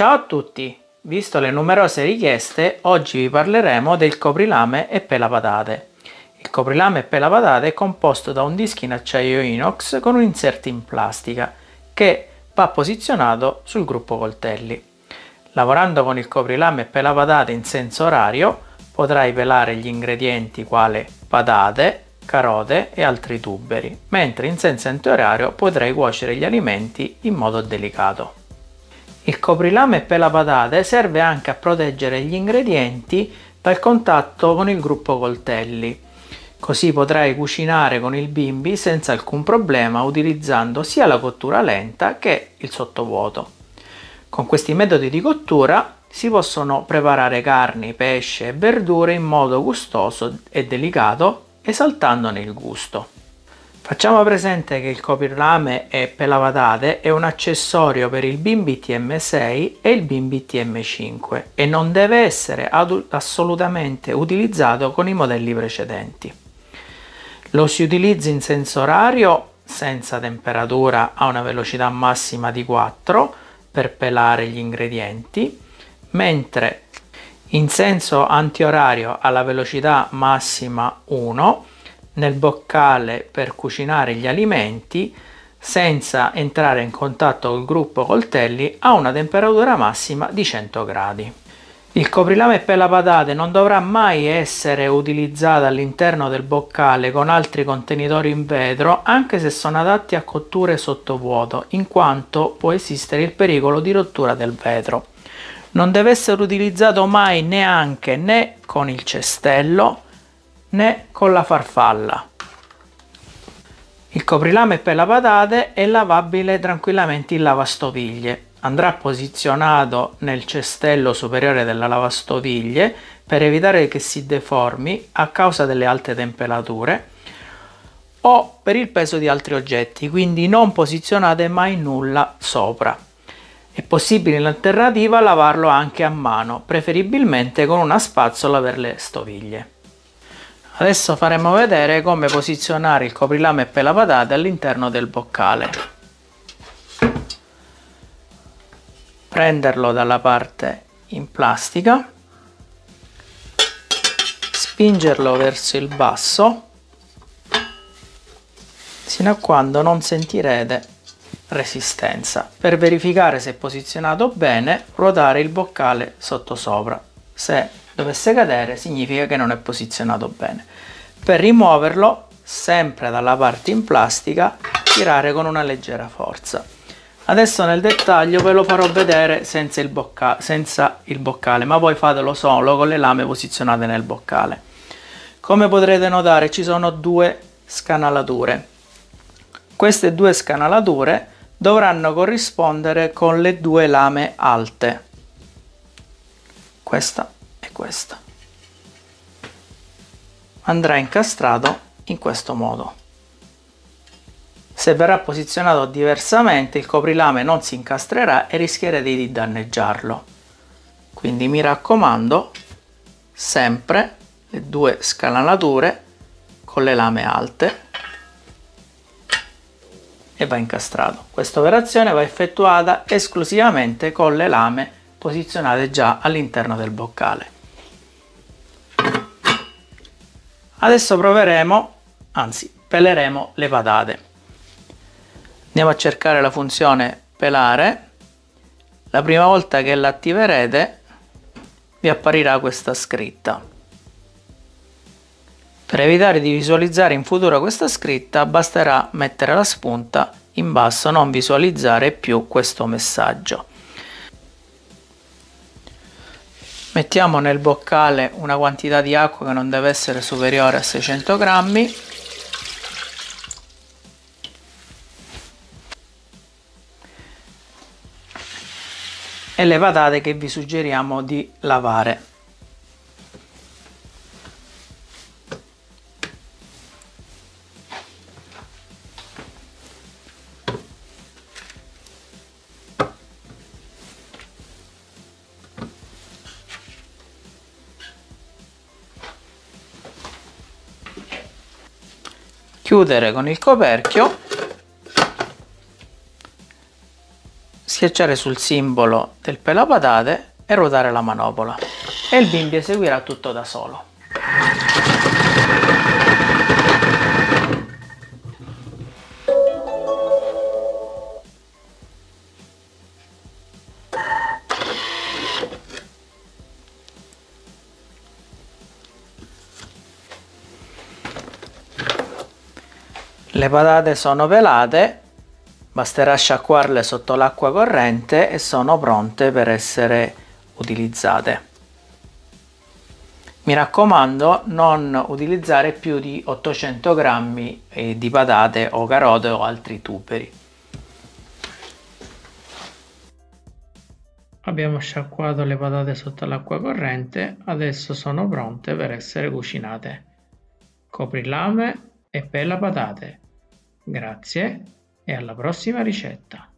Ciao a tutti! Visto le numerose richieste, oggi vi parleremo del coprilame e pelapatate. Il coprilame e pelapatate è composto da un disco in acciaio inox con un inserto in plastica che va posizionato sul gruppo coltelli. Lavorando con il coprilame e pelapatate in senso orario potrai pelare gli ingredienti quali patate, carote e altri tuberi, mentre in senso antiorario potrai cuocere gli alimenti in modo delicato. Il coprilame e pelapatate serve anche a proteggere gli ingredienti dal contatto con il gruppo coltelli, così potrai cucinare con il bimbi senza alcun problema utilizzando sia la cottura lenta che il sottovuoto. Con questi metodi di cottura si possono preparare carni, pesce e verdure in modo gustoso e delicato esaltandone il gusto. Facciamo presente che il coprirame e pelavatate è un accessorio per il bimbi TM6 e il bimbi TM5 e non deve essere assolutamente utilizzato con i modelli precedenti. Lo si utilizza in senso orario senza temperatura a una velocità massima di 4 per pelare gli ingredienti, mentre in senso antiorario alla velocità massima 1 nel boccale per cucinare gli alimenti senza entrare in contatto col gruppo coltelli a una temperatura massima di 100 gradi. Il coprilame per la patate non dovrà mai essere utilizzato all'interno del boccale con altri contenitori in vetro anche se sono adatti a cotture sottovuoto in quanto può esistere il pericolo di rottura del vetro. Non deve essere utilizzato mai neanche né con il cestello né con la farfalla. Il coprilame per la patate è lavabile tranquillamente in lavastoviglie. Andrà posizionato nel cestello superiore della lavastoviglie per evitare che si deformi a causa delle alte temperature o per il peso di altri oggetti, quindi non posizionate mai nulla sopra. È possibile in alternativa lavarlo anche a mano, preferibilmente con una spazzola per le stoviglie. Adesso faremo vedere come posizionare il coprilame per la patata all'interno del boccale. Prenderlo dalla parte in plastica, spingerlo verso il basso sino a quando non sentirete resistenza. Per verificare se è posizionato bene, ruotare il boccale sottosopra. Se dovesse cadere significa che non è posizionato bene. Per rimuoverlo, sempre dalla parte in plastica, tirare con una leggera forza. Adesso nel dettaglio ve lo farò vedere senza il, bocca senza il boccale, ma voi fatelo solo con le lame posizionate nel boccale. Come potrete notare ci sono due scanalature. Queste due scanalature dovranno corrispondere con le due lame alte questa questa andrà incastrato in questo modo se verrà posizionato diversamente il coprilame non si incastrerà e rischierete di danneggiarlo quindi mi raccomando sempre le due scanalature con le lame alte e va incastrato. Questa operazione va effettuata esclusivamente con le lame posizionate già all'interno del boccale. Adesso proveremo, anzi peleremo le patate. Andiamo a cercare la funzione pelare. La prima volta che l'attiverete vi apparirà questa scritta. Per evitare di visualizzare in futuro questa scritta basterà mettere la spunta in basso, non visualizzare più questo messaggio. Mettiamo nel boccale una quantità di acqua che non deve essere superiore a 600 grammi e le patate che vi suggeriamo di lavare. Chiudere con il coperchio schiacciare sul simbolo del pelapatate e ruotare la manopola e il bimbi eseguirà tutto da solo. Le patate sono pelate, basterà sciacquarle sotto l'acqua corrente e sono pronte per essere utilizzate. Mi raccomando non utilizzare più di 800 g eh, di patate o carote o altri tuberi. Abbiamo sciacquato le patate sotto l'acqua corrente, adesso sono pronte per essere cucinate. Coprilame e pella patate. Grazie e alla prossima ricetta!